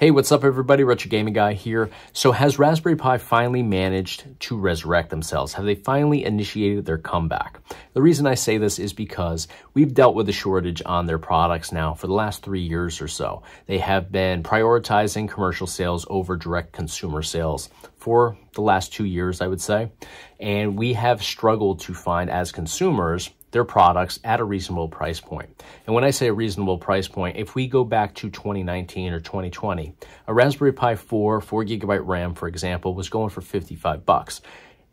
Hey, what's up everybody? Retro Gaming Guy here. So has Raspberry Pi finally managed to resurrect themselves? Have they finally initiated their comeback? The reason I say this is because we've dealt with a shortage on their products now for the last three years or so. They have been prioritizing commercial sales over direct consumer sales for the last two years, I would say. And we have struggled to find as consumers their products at a reasonable price point. And when I say a reasonable price point, if we go back to 2019 or 2020, a Raspberry Pi 4, 4 gigabyte RAM, for example, was going for 55 bucks.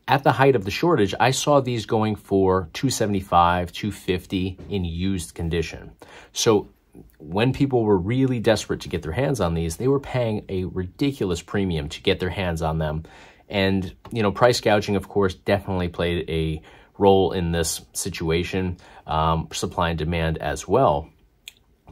At the height of the shortage, I saw these going for 275, 250 in used condition. So when people were really desperate to get their hands on these, they were paying a ridiculous premium to get their hands on them. And, you know, price gouging, of course, definitely played a role in this situation, um, supply and demand as well.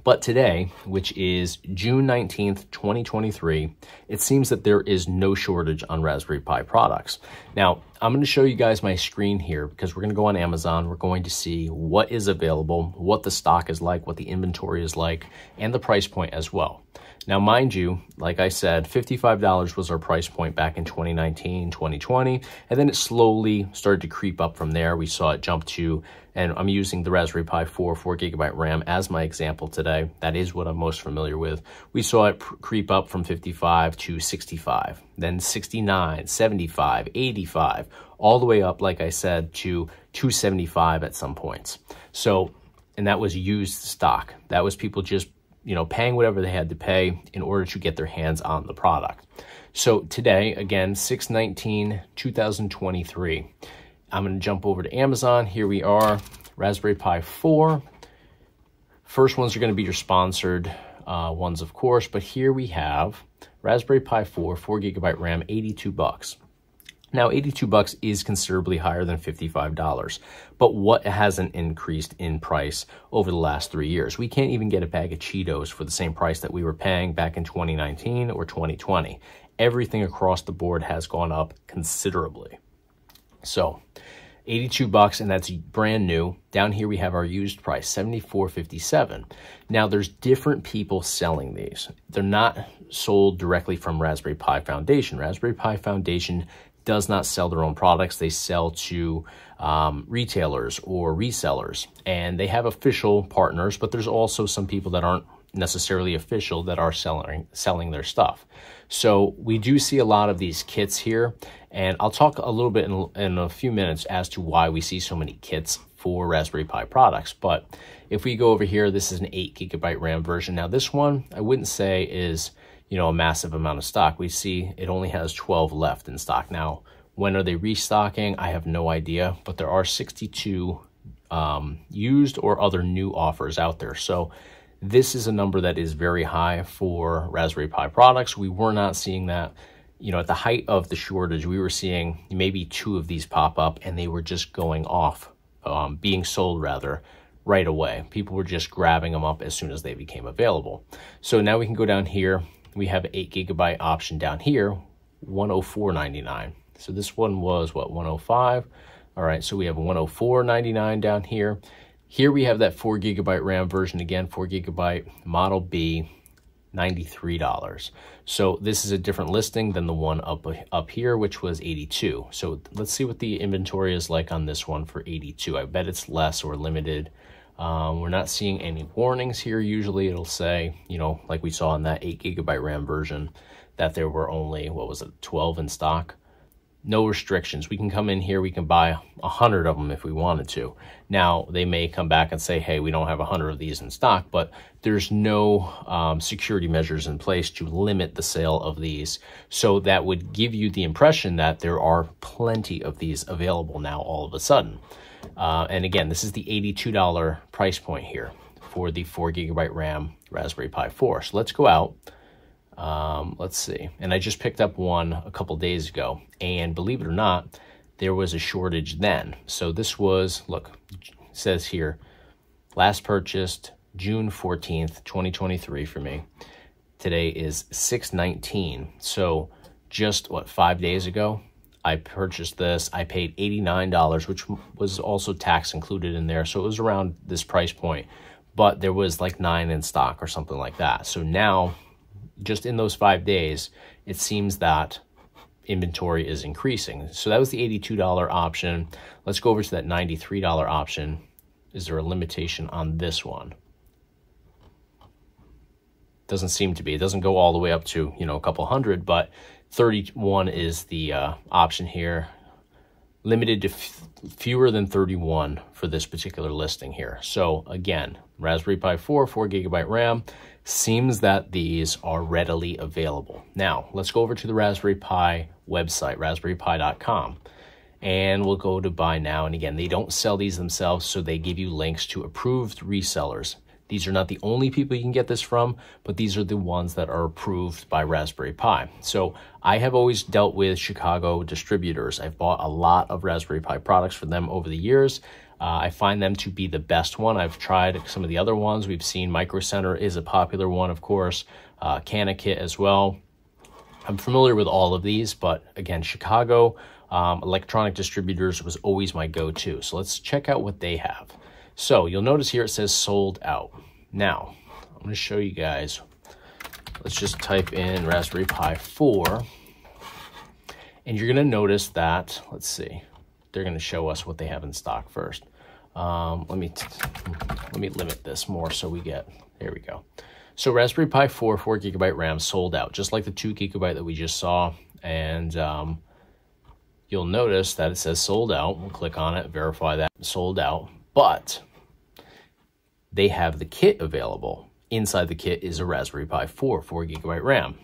But today, which is June 19th, 2023, it seems that there is no shortage on Raspberry Pi products. Now, I'm going to show you guys my screen here because we're going to go on Amazon. We're going to see what is available, what the stock is like, what the inventory is like, and the price point as well. Now, mind you, like I said, $55 was our price point back in 2019, 2020, and then it slowly started to creep up from there. We saw it jump to, and I'm using the Raspberry Pi 4, 4 gigabyte RAM as my example today. That is what I'm most familiar with. We saw it creep up from 55 to 65, then 69, 75, 85, all the way up, like I said, to 275 at some points. So, and that was used stock. That was people just you know, paying whatever they had to pay in order to get their hands on the product. So today, again, 619 2023 I'm going to jump over to Amazon. Here we are, Raspberry Pi 4. First ones are going to be your sponsored uh, ones, of course, but here we have Raspberry Pi 4, 4 gigabyte RAM, 82 bucks. Now, 82 bucks is considerably higher than $55, but what hasn't increased in price over the last three years? We can't even get a bag of Cheetos for the same price that we were paying back in 2019 or 2020. Everything across the board has gone up considerably. So, 82 bucks and that's brand new. Down here we have our used price, 74.57. Now there's different people selling these. They're not sold directly from Raspberry Pi Foundation. Raspberry Pi Foundation does not sell their own products. They sell to um, retailers or resellers, and they have official partners, but there's also some people that aren't necessarily official that are selling selling their stuff. So we do see a lot of these kits here, and I'll talk a little bit in, in a few minutes as to why we see so many kits for Raspberry Pi products. But if we go over here, this is an 8 gigabyte RAM version. Now this one, I wouldn't say is you know, a massive amount of stock. We see it only has 12 left in stock. Now, when are they restocking? I have no idea, but there are 62 um, used or other new offers out there. So this is a number that is very high for Raspberry Pi products. We were not seeing that, you know, at the height of the shortage, we were seeing maybe two of these pop up and they were just going off, um, being sold rather, right away. People were just grabbing them up as soon as they became available. So now we can go down here we have an 8 gigabyte option down here, 104.99. So this one was what 105. All right, so we have 104.99 down here. Here we have that 4 gigabyte RAM version again, 4 gigabyte Model B, $93. So this is a different listing than the one up up here, which was 82. So let's see what the inventory is like on this one for 82. I bet it's less or limited um, we're not seeing any warnings here. Usually it'll say, you know, like we saw in that 8 gigabyte RAM version, that there were only, what was it, 12 in stock. No restrictions. We can come in here, we can buy a 100 of them if we wanted to. Now, they may come back and say, hey, we don't have a 100 of these in stock, but there's no um, security measures in place to limit the sale of these. So that would give you the impression that there are plenty of these available now all of a sudden. Uh, and again, this is the $82 price point here for the 4 gigabyte RAM Raspberry Pi 4. So let's go out. Um, let's see. And I just picked up one a couple days ago. And believe it or not, there was a shortage then. So this was, look, says here, last purchased June 14th, 2023 for me. Today is 619. So just, what, five days ago, I purchased this. I paid $89, which was also tax included in there. So it was around this price point, but there was like nine in stock or something like that. So now just in those five days, it seems that inventory is increasing. So that was the $82 option. Let's go over to that $93 option. Is there a limitation on this one? Doesn't seem to be. It doesn't go all the way up to, you know, a couple hundred, but 31 is the uh, option here. Limited to fewer than 31 for this particular listing here. So again, Raspberry Pi 4, 4 gigabyte RAM, seems that these are readily available. Now, let's go over to the Raspberry Pi website, raspberrypi.com, and we'll go to buy now. And again, they don't sell these themselves, so they give you links to approved resellers. These are not the only people you can get this from, but these are the ones that are approved by Raspberry Pi. So I have always dealt with Chicago distributors. I've bought a lot of Raspberry Pi products from them over the years. Uh, I find them to be the best one. I've tried some of the other ones. We've seen Micro Center is a popular one, of course, uh, CanaKit as well. I'm familiar with all of these, but again, Chicago um, electronic distributors was always my go-to. So let's check out what they have. So you'll notice here it says sold out. Now, I'm going to show you guys. Let's just type in Raspberry Pi 4. And you're going to notice that, let's see, they're going to show us what they have in stock first. Um, let me let me limit this more so we get, there we go. So Raspberry Pi 4, 4 gigabyte RAM sold out, just like the 2 gigabyte that we just saw. And um, you'll notice that it says sold out. We'll click on it, verify that sold out. But they have the kit available. Inside the kit is a Raspberry Pi 4, 4 gigabyte RAM.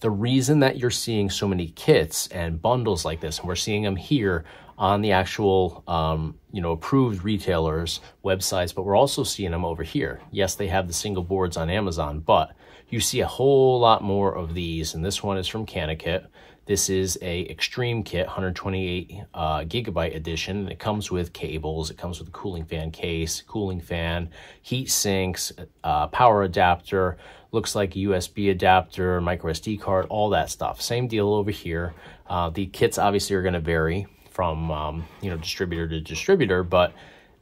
The reason that you're seeing so many kits and bundles like this, and we're seeing them here on the actual, um, you know, approved retailers' websites, but we're also seeing them over here. Yes, they have the single boards on Amazon, but you see a whole lot more of these, and this one is from CanaKit. This is a Extreme Kit 128 uh, gigabyte edition. It comes with cables. It comes with a cooling fan case, cooling fan, heat sinks, uh, power adapter, looks like USB adapter, micro SD card, all that stuff. Same deal over here. Uh, the kits obviously are going to vary from um, you know distributor to distributor, but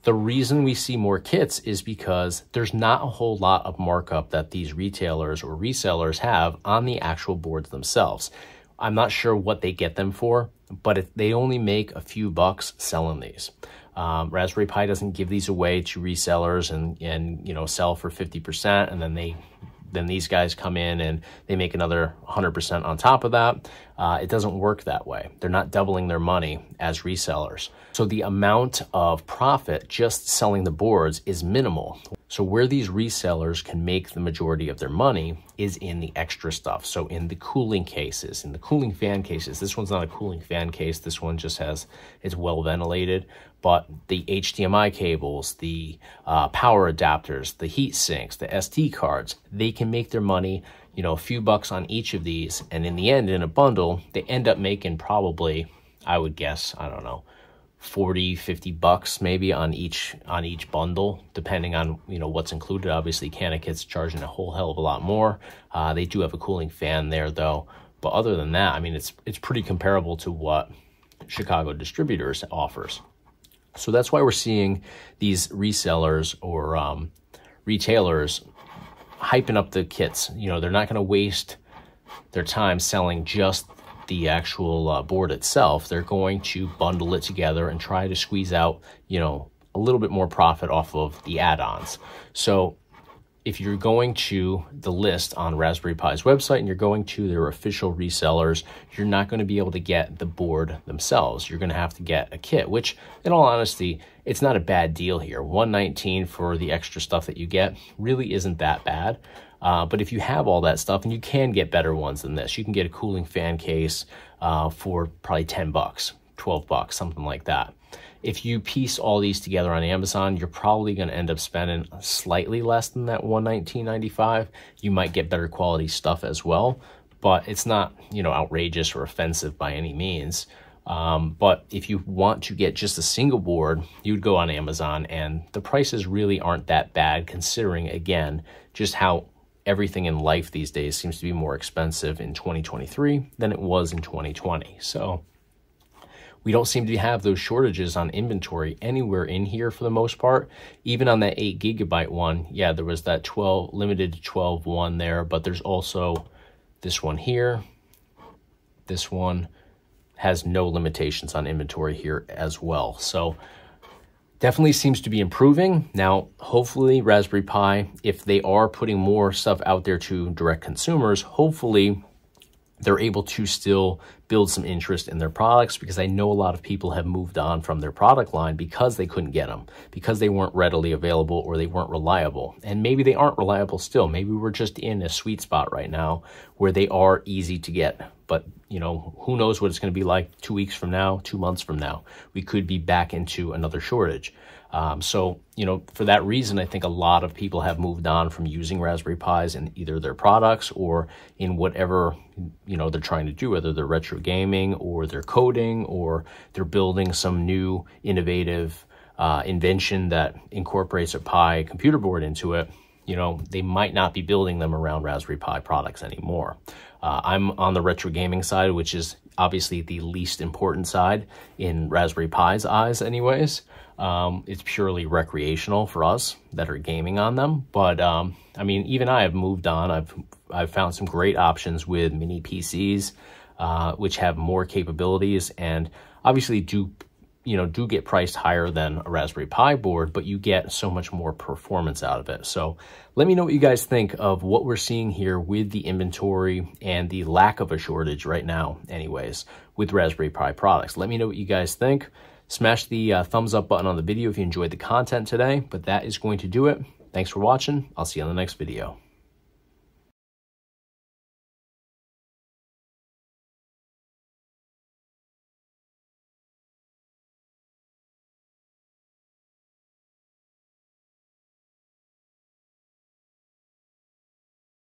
the reason we see more kits is because there's not a whole lot of markup that these retailers or resellers have on the actual boards themselves. I'm not sure what they get them for, but if they only make a few bucks selling these. Um, Raspberry Pi doesn't give these away to resellers and, and you know sell for 50% and then they then these guys come in and they make another 100% on top of that. Uh, it doesn't work that way. They're not doubling their money as resellers. So the amount of profit just selling the boards is minimal. So where these resellers can make the majority of their money is in the extra stuff. So in the cooling cases, in the cooling fan cases, this one's not a cooling fan case. This one just has, it's well ventilated, but the HDMI cables, the uh, power adapters, the heat sinks, the SD cards, they can make their money, you know, a few bucks on each of these. And in the end, in a bundle, they end up making probably, I would guess, I don't know, 40 50 bucks maybe on each on each bundle depending on you know what's included. Obviously CanaKit's charging a whole hell of a lot more. Uh, they do have a cooling fan there though. But other than that i mean it's it's pretty comparable to what chicago distributors offers. So that's why we're seeing these resellers or um, retailers hyping up the kits. You know they're not going to waste their time selling just the actual uh, board itself, they're going to bundle it together and try to squeeze out, you know, a little bit more profit off of the add-ons. So if you're going to the list on Raspberry Pi's website and you're going to their official resellers, you're not going to be able to get the board themselves. You're going to have to get a kit, which in all honesty, it's not a bad deal here. 119 for the extra stuff that you get really isn't that bad. Uh, but if you have all that stuff, and you can get better ones than this, you can get a cooling fan case uh, for probably 10 bucks, 12 bucks, something like that. If you piece all these together on Amazon, you're probably going to end up spending slightly less than that 119.95. You might get better quality stuff as well, but it's not, you know, outrageous or offensive by any means. Um, but if you want to get just a single board, you'd go on Amazon and the prices really aren't that bad considering, again, just how everything in life these days seems to be more expensive in 2023 than it was in 2020. So we don't seem to have those shortages on inventory anywhere in here for the most part. Even on that 8 gigabyte one, yeah, there was that 12 limited to 12 one there, but there's also this one here. This one has no limitations on inventory here as well. So definitely seems to be improving. Now, hopefully Raspberry Pi, if they are putting more stuff out there to direct consumers, hopefully they're able to still build some interest in their products because I know a lot of people have moved on from their product line because they couldn't get them, because they weren't readily available or they weren't reliable. And maybe they aren't reliable still. Maybe we're just in a sweet spot right now where they are easy to get. But, you know, who knows what it's going to be like two weeks from now, two months from now. We could be back into another shortage. Um, so, you know, for that reason, I think a lot of people have moved on from using Raspberry Pis in either their products or in whatever, you know, they're trying to do, whether they're retro gaming or they're coding or they're building some new innovative uh, invention that incorporates a Pi computer board into it. You know, they might not be building them around Raspberry Pi products anymore. Uh, I'm on the retro gaming side, which is obviously the least important side in Raspberry Pi's eyes anyways. Um, it's purely recreational for us that are gaming on them. But um, I mean, even I have moved on. I've I've found some great options with mini PCs, uh, which have more capabilities and obviously do you know do get priced higher than a Raspberry Pi board, but you get so much more performance out of it. So let me know what you guys think of what we're seeing here with the inventory and the lack of a shortage right now, anyways, with Raspberry Pi products. Let me know what you guys think. Smash the uh, thumbs up button on the video if you enjoyed the content today, but that is going to do it. Thanks for watching. I'll see you on the next video.